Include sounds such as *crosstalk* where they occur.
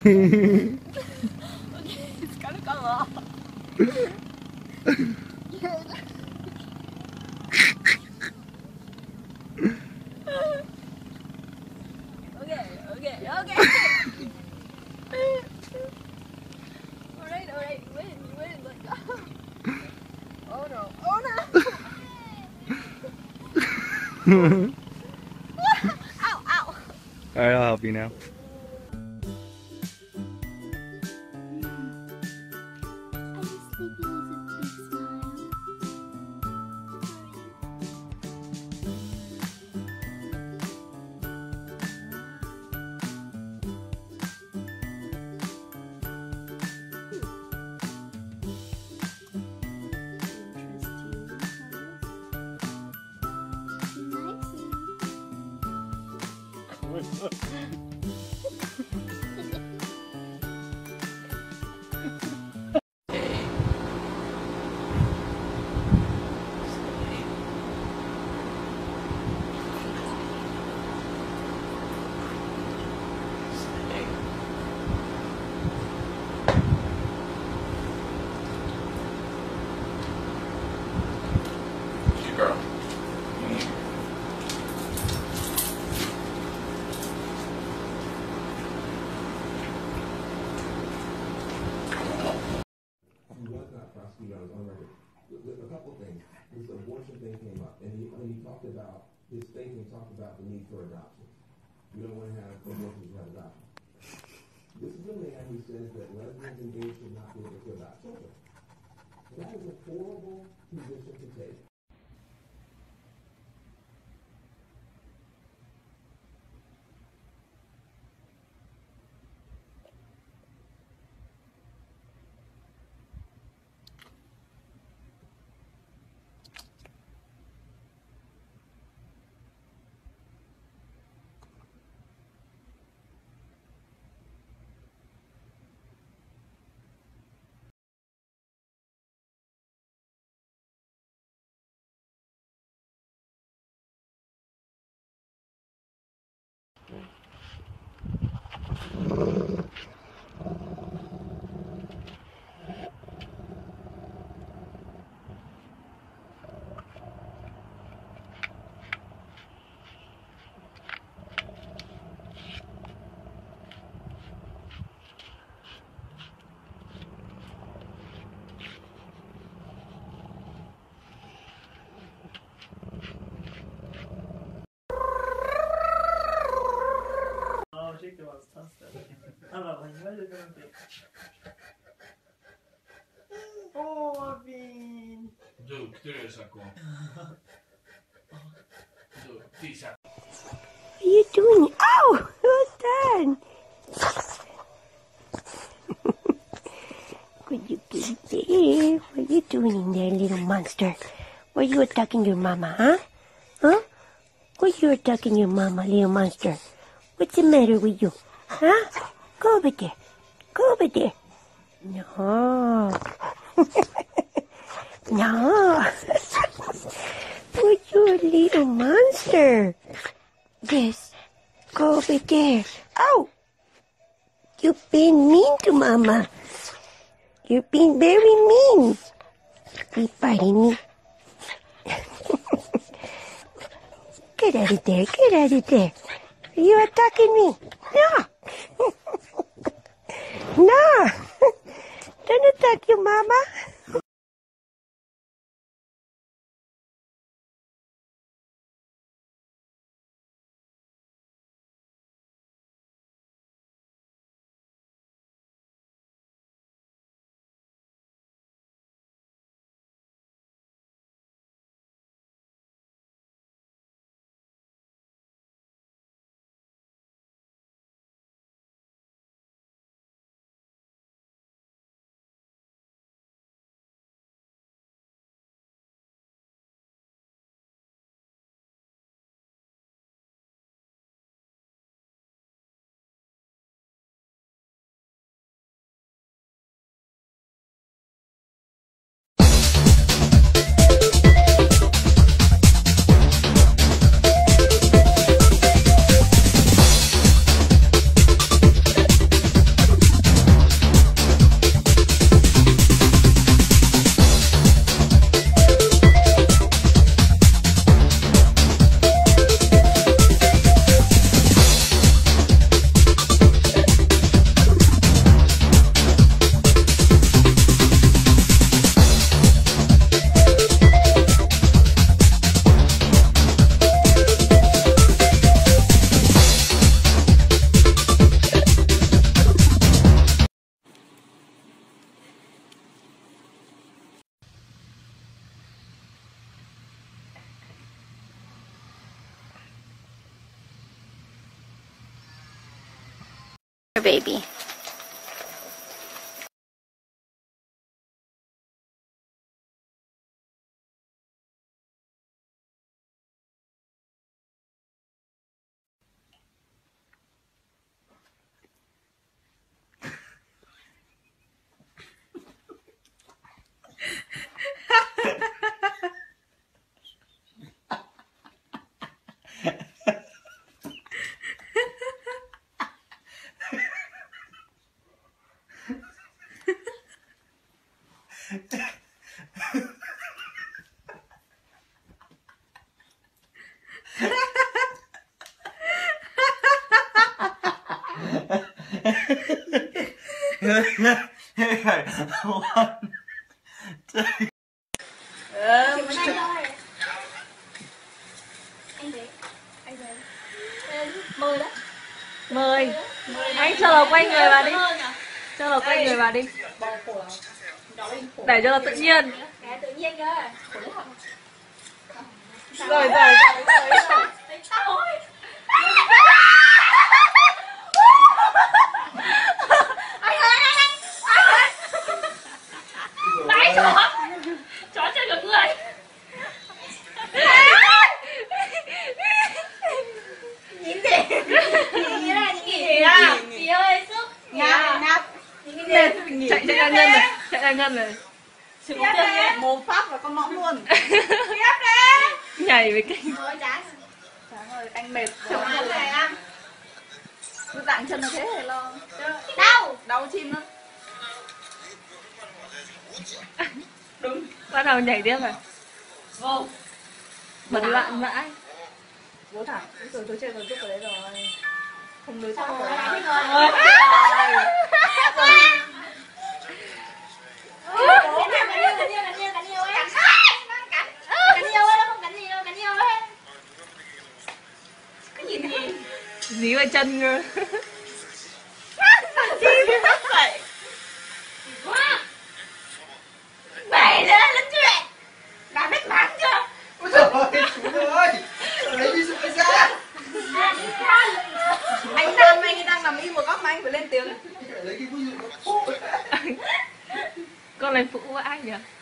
*laughs* Okay, okay, okay, okay. alright, alright, you win, you win, let's go. Oh no, oh no! ow, ow! Alright, I'll help you now. Sleeping with a big smile? On record. A- couple things. This abortion thing came up, and he, when he talked about his thinking, talked about the need for adoption. You don't want to have abortions, have adoption. This is a man who says that lesbians and gays should not be able to adopt children. Åh, fin! Duktig du är Sacco. Duktig Sacco. What are you doing? Ow! Who's that? Could you get there? What are you doing in there, little monster? Were you attacking your mama, huh? Huh? Were you attacking your mama, little monster? What's the matter with you? Huh? Go over there. Over there. No. no. Would you a little monster? Yes. Go over there. Oh! You've been mean to Mama. You've been very mean. Keep biting me. get out of there. Get out of there. Are you attacking me? No. No. *laughs* Don't attack your mama. Baby. okay, one, two. Um, mười đó mười anh cho lầu quay người vào đi. Cho lầu quay người vào đi. Để cho là tự nhiên. Tự nhiên cơ rồi rồi rồi. Ngân này. Tiếp đi. một phát là con mõm luôn. *laughs* Tiếp đi. Nhảy với kinh Ôi chán Trời ơi, anh mệt ăn này ăn. Cứ dạng chân là thế hề lo. Đau. Đau chim lắm. *laughs* Bắt đầu nhảy tiếp rồi Vô. Bật loạn vãi Vô thẳng Rồi tôi chơi rồi giúp ở đấy rồi. Không thoát Ôi, rồi. rồi *laughs* dí vào chân cơ Mày nữa, lớn chuyện Đã biết mắng chưa? Ôi trời ơi, chú ơi! Lấy ví dụ ra! Anh Nam anh đang nằm im một góc mà anh phải lên tiếng Lấy cái ví dụ nó 来服务爱人。